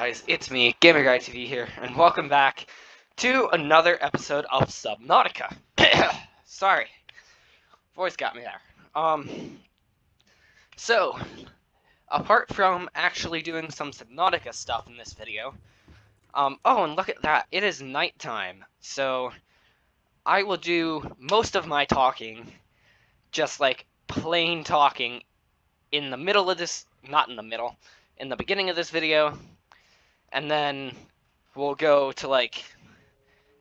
guys, it's me, GamerGuyTV here, and welcome back to another episode of Subnautica. Sorry, voice got me there. Um, so, apart from actually doing some Subnautica stuff in this video, um, oh, and look at that, it is nighttime, so I will do most of my talking, just like plain talking, in the middle of this, not in the middle, in the beginning of this video, and then we'll go to like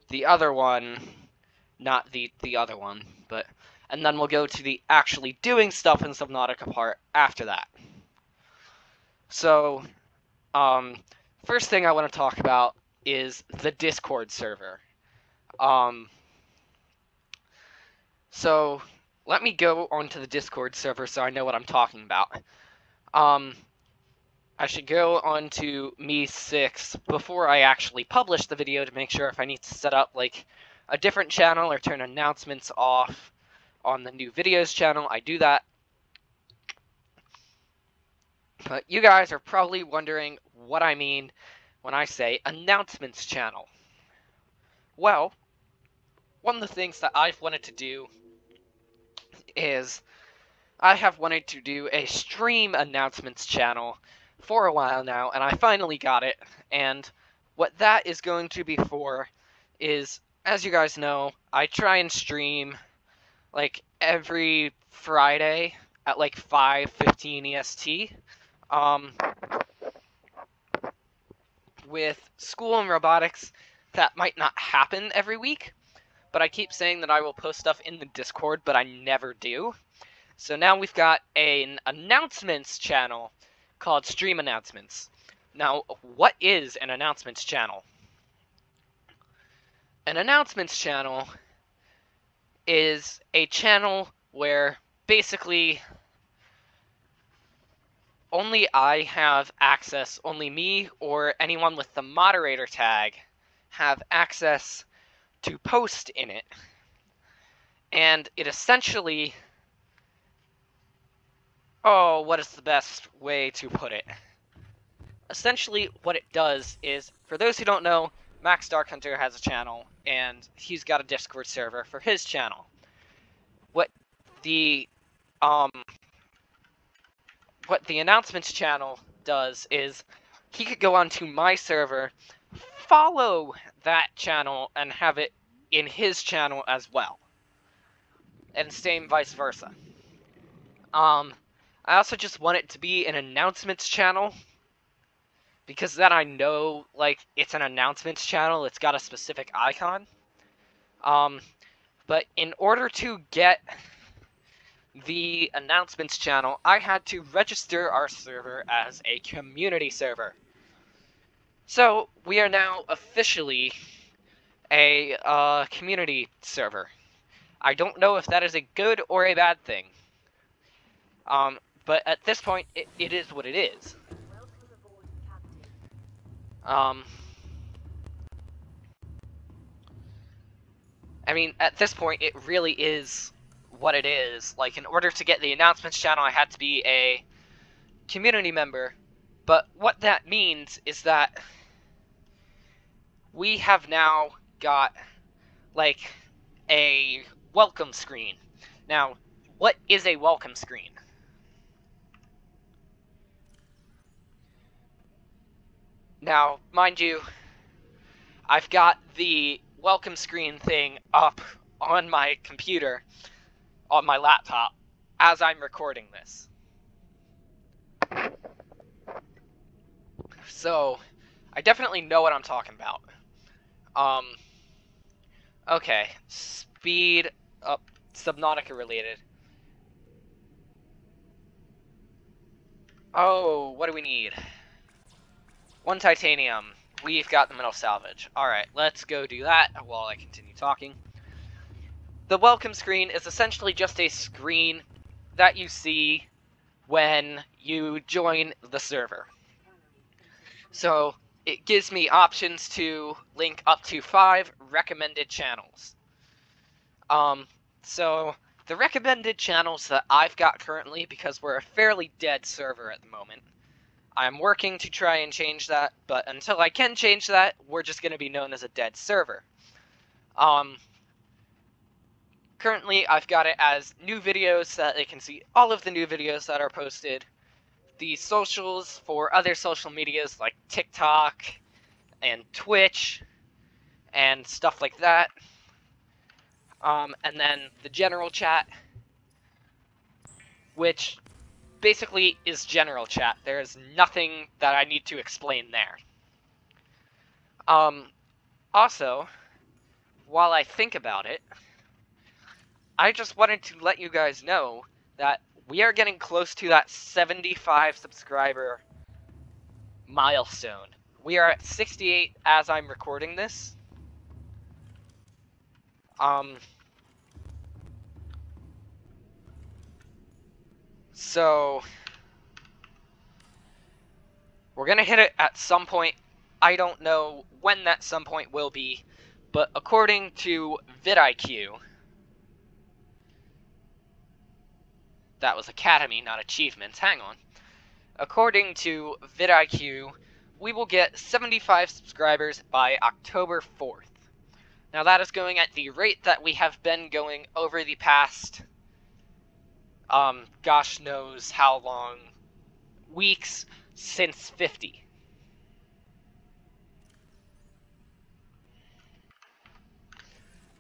the other one, not the the other one, but and then we'll go to the actually doing stuff in Subnautica part after that. So, um, first thing I want to talk about is the Discord server. Um, so let me go onto the Discord server so I know what I'm talking about. Um, I should go on to MEE6 before I actually publish the video to make sure if I need to set up like a different channel or turn announcements off on the new videos channel. I do that. But you guys are probably wondering what I mean when I say announcements channel. Well, one of the things that I've wanted to do is I have wanted to do a stream announcements channel for a while now, and I finally got it. And what that is going to be for is, as you guys know, I try and stream like every Friday at like 5:15 EST. Um, with school and robotics, that might not happen every week, but I keep saying that I will post stuff in the Discord, but I never do. So now we've got an announcements channel called Stream Announcements. Now, what is an announcements channel? An announcements channel is a channel where basically only I have access, only me or anyone with the moderator tag have access to post in it. And it essentially Oh, what is the best way to put it? Essentially, what it does is, for those who don't know, Max Dark Hunter has a channel, and he's got a Discord server for his channel. What the um what the announcements channel does is he could go onto my server, follow that channel, and have it in his channel as well. And same vice versa. Um, I also just want it to be an announcements channel. Because then I know, like, it's an announcements channel. It's got a specific icon. Um, but in order to get the announcements channel, I had to register our server as a community server. So, we are now officially a uh, community server. I don't know if that is a good or a bad thing. Um, but at this point, it, it is what it is. Um, I mean, at this point, it really is what it is. Like, in order to get the announcements channel, I had to be a community member. But what that means is that we have now got, like, a welcome screen. Now, what is a welcome screen? Now, mind you, I've got the welcome screen thing up on my computer, on my laptop, as I'm recording this. So, I definitely know what I'm talking about. Um, okay, speed up, Subnautica related. Oh, what do we need? One titanium. We've got the metal salvage. Alright, let's go do that while I continue talking. The welcome screen is essentially just a screen that you see when you join the server. So, it gives me options to link up to five recommended channels. Um, so, the recommended channels that I've got currently, because we're a fairly dead server at the moment, I'm working to try and change that, but until I can change that, we're just going to be known as a dead server. Um, currently, I've got it as new videos so that they can see all of the new videos that are posted, the socials for other social medias like TikTok and Twitch and stuff like that. Um, and then the general chat, which basically is general chat. There's nothing that I need to explain there. Um, also, while I think about it, I just wanted to let you guys know that we are getting close to that 75 subscriber milestone. We are at 68 as I'm recording this. Um, So, we're going to hit it at some point. I don't know when that some point will be, but according to vidIQ, that was Academy, not achievements, hang on. According to vidIQ, we will get 75 subscribers by October 4th. Now that is going at the rate that we have been going over the past um, gosh knows how long, weeks since 50.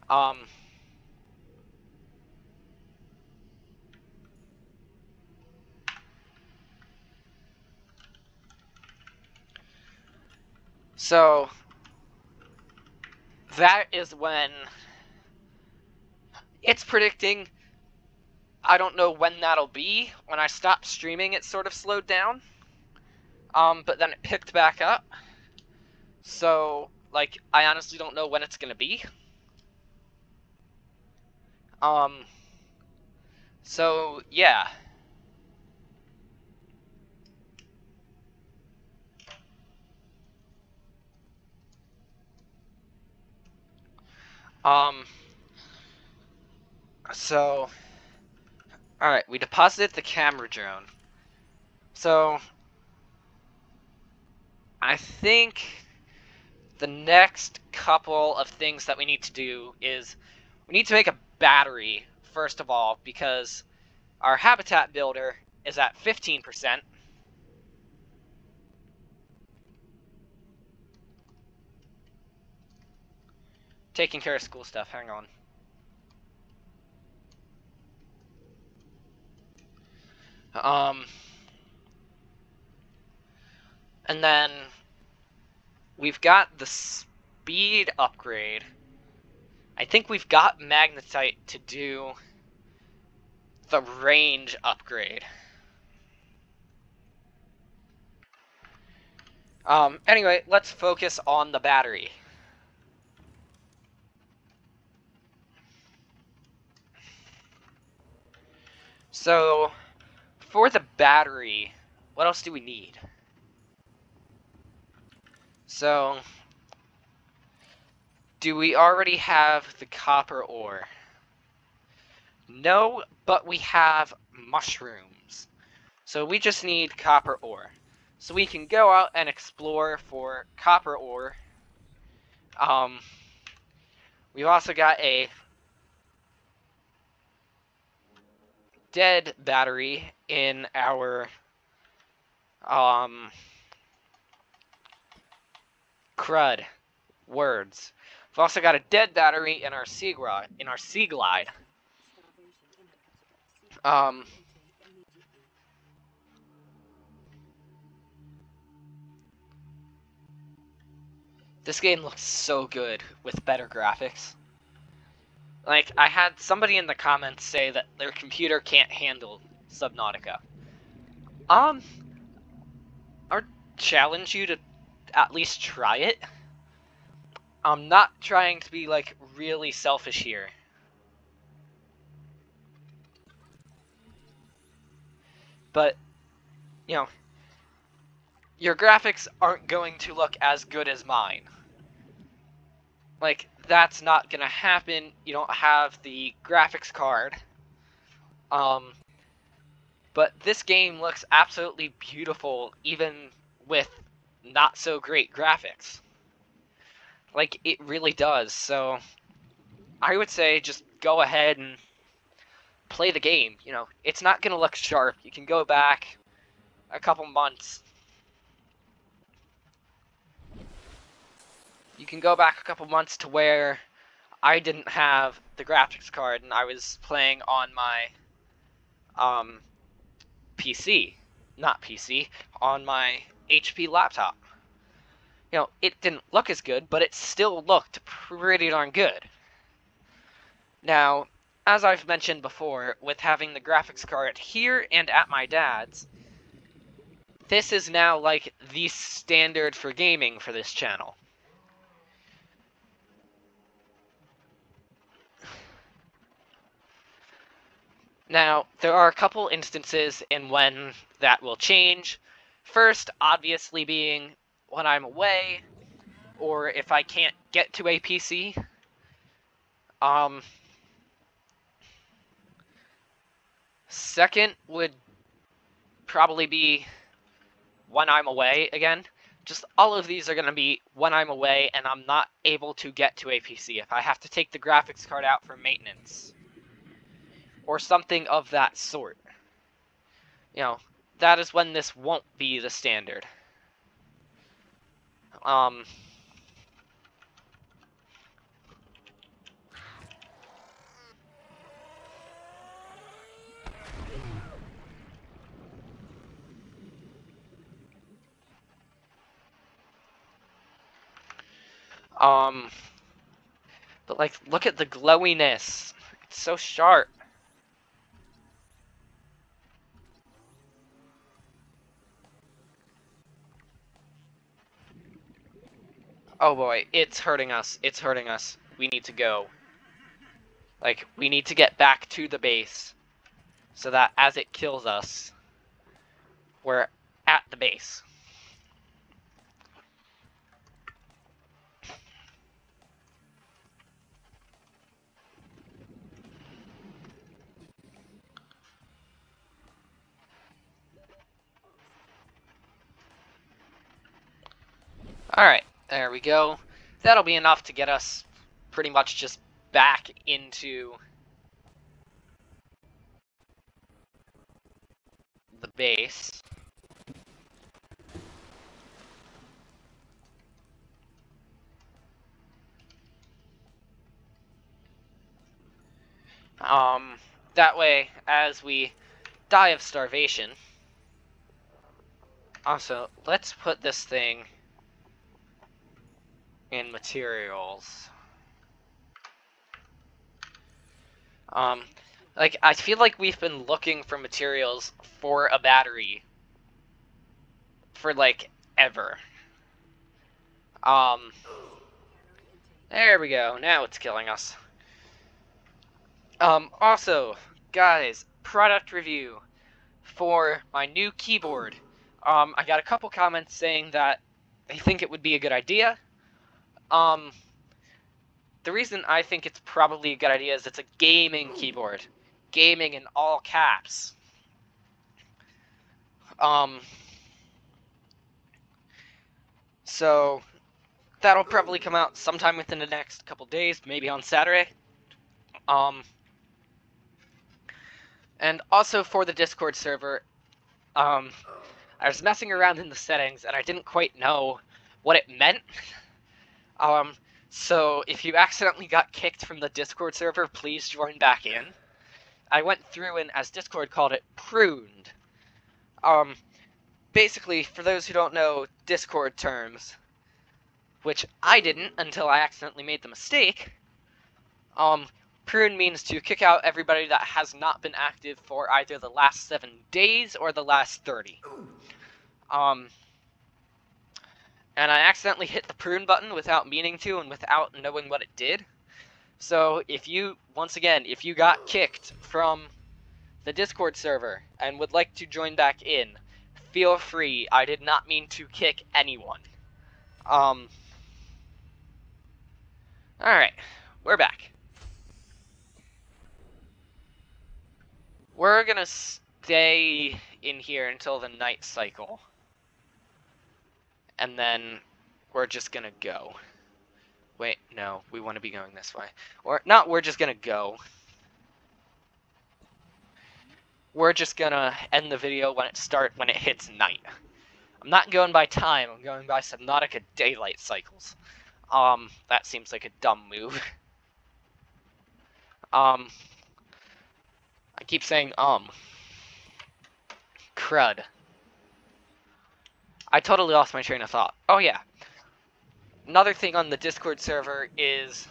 Um, so that is when it's predicting I don't know when that'll be. When I stopped streaming, it sort of slowed down. Um, but then it picked back up. So, like, I honestly don't know when it's gonna be. Um, so, yeah. Um, so... Alright, we deposited the camera drone. So, I think the next couple of things that we need to do is we need to make a battery, first of all, because our habitat builder is at 15%. Taking care of school stuff, hang on. Um, and then we've got the speed upgrade. I think we've got magnetite to do the range upgrade. Um, anyway, let's focus on the battery. So, for the battery, what else do we need? So, do we already have the copper ore? No, but we have mushrooms. So we just need copper ore. So we can go out and explore for copper ore. Um, we've also got a dead battery in our um crud words. We've also got a dead battery in our sea in our Seaglide. Um This game looks so good with better graphics. Like, I had somebody in the comments say that their computer can't handle Subnautica. Um, I challenge you to at least try it. I'm not trying to be, like, really selfish here. But, you know, your graphics aren't going to look as good as mine. Like, that's not gonna happen. You don't have the graphics card. Um, But this game looks absolutely beautiful, even with not so great graphics. Like, it really does. So, I would say just go ahead and play the game. You know, it's not going to look sharp. You can go back a couple months. You can go back a couple months to where I didn't have the graphics card and I was playing on my um, PC, not PC, on my HP laptop. You know, it didn't look as good, but it still looked pretty darn good. Now, as I've mentioned before, with having the graphics card here and at my dad's, this is now like the standard for gaming for this channel. Now, there are a couple instances in when that will change. First, obviously being when I'm away, or if I can't get to a PC. Um, second would probably be when I'm away again. Just all of these are going to be when I'm away and I'm not able to get to a PC. If I have to take the graphics card out for maintenance or something of that sort. You know, that is when this won't be the standard. Um, Um, but like, look at the glowiness. It's so sharp. Oh boy, it's hurting us. It's hurting us. We need to go. Like, we need to get back to the base. So that as it kills us, we're at the base. Alright. There we go. That'll be enough to get us pretty much just back into the base. Um, that way, as we die of starvation. Also, let's put this thing in materials. Um, like, I feel like we've been looking for materials for a battery for, like, ever. Um, there we go. Now it's killing us. Um, also, guys, product review for my new keyboard. Um, I got a couple comments saying that they think it would be a good idea. Um, the reason I think it's probably a good idea is it's a gaming keyboard. Gaming in all caps. Um, so, that'll probably come out sometime within the next couple days, maybe on Saturday. Um, and also for the Discord server, um, I was messing around in the settings and I didn't quite know what it meant. Um, so if you accidentally got kicked from the Discord server, please join back in. I went through and, as Discord called it, pruned. Um, basically, for those who don't know Discord terms, which I didn't until I accidentally made the mistake, um, prune means to kick out everybody that has not been active for either the last seven days or the last 30. Um, and I accidentally hit the prune button without meaning to and without knowing what it did. So if you, once again, if you got kicked from the Discord server and would like to join back in, feel free. I did not mean to kick anyone. Um. Alright, we're back. We're gonna stay in here until the night cycle. And then we're just gonna go. Wait, no, we want to be going this way. Or, not we're just gonna go. We're just gonna end the video when it start when it hits night. I'm not going by time, I'm going by Subnautica daylight cycles. Um, that seems like a dumb move. um, I keep saying um. Crud. I totally lost my train of thought. Oh yeah. Another thing on the Discord server is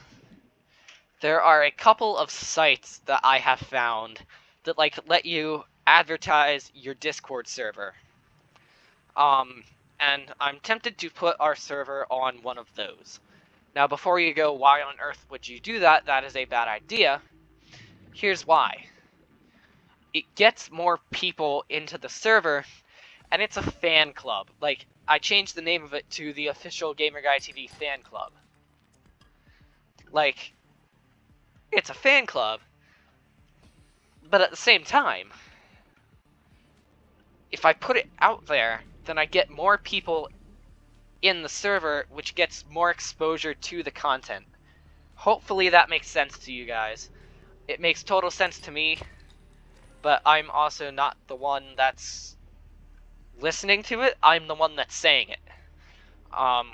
there are a couple of sites that I have found that like let you advertise your Discord server. Um, and I'm tempted to put our server on one of those. Now, before you go, why on earth would you do that? That is a bad idea. Here's why. It gets more people into the server, and it's a fan club. Like, I changed the name of it to the official Gamer Guy TV fan club. Like, it's a fan club, but at the same time, if I put it out there, then I get more people in the server, which gets more exposure to the content. Hopefully that makes sense to you guys. It makes total sense to me, but I'm also not the one that's listening to it, I'm the one that's saying it. Um,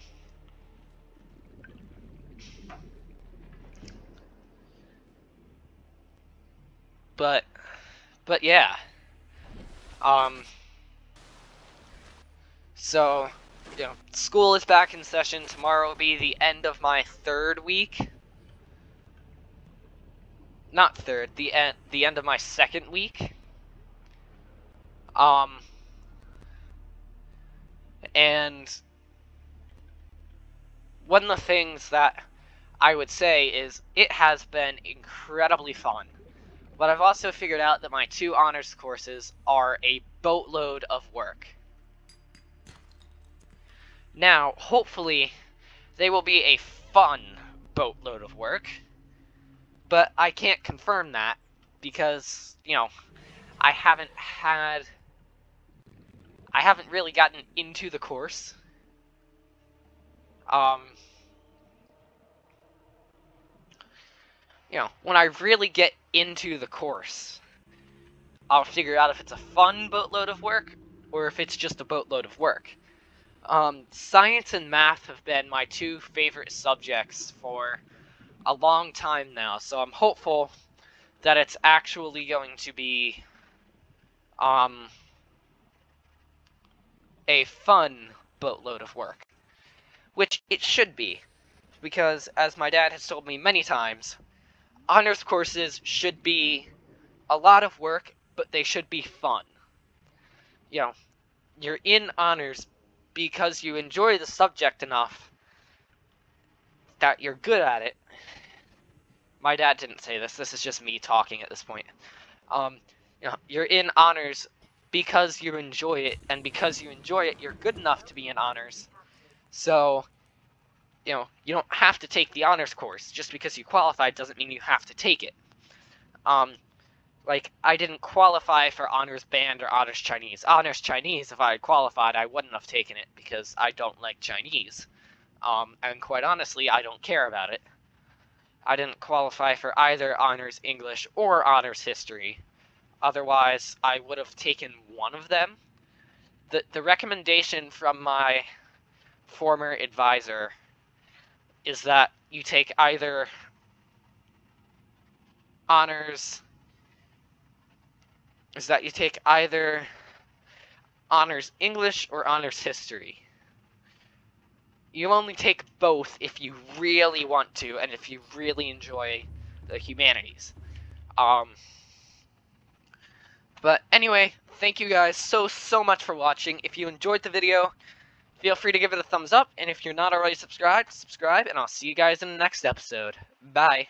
but, but yeah. Um, so, you know, school is back in session. Tomorrow will be the end of my third week. Not third, the end the end of my second week. Um and one of the things that I would say is it has been incredibly fun. But I've also figured out that my two honors courses are a boatload of work. Now, hopefully, they will be a fun boatload of work. But I can't confirm that because, you know, I haven't had I haven't really gotten into the course. Um, you know, when I really get into the course, I'll figure out if it's a fun boatload of work or if it's just a boatload of work. Um, science and math have been my two favorite subjects for a long time now, so I'm hopeful that it's actually going to be um, a fun boatload of work. Which it should be, because as my dad has told me many times, honors courses should be a lot of work, but they should be fun. You know, you're in honors because you enjoy the subject enough that you're good at it. My dad didn't say this. This is just me talking at this point. Um, you know, you're in honors because you enjoy it, and because you enjoy it, you're good enough to be in honors. So, you know, you don't have to take the honors course. Just because you qualified doesn't mean you have to take it. Um, like, I didn't qualify for honors band or honors Chinese. Honors Chinese, if I had qualified, I wouldn't have taken it because I don't like Chinese. Um, and quite honestly, I don't care about it. I didn't qualify for either honors English or honors history Otherwise, I would have taken one of them. The, the recommendation from my former advisor is that you take either honors is that you take either honors English or honors history. You only take both if you really want to and if you really enjoy the humanities. Um, but anyway, thank you guys so, so much for watching. If you enjoyed the video, feel free to give it a thumbs up. And if you're not already subscribed, subscribe. And I'll see you guys in the next episode. Bye.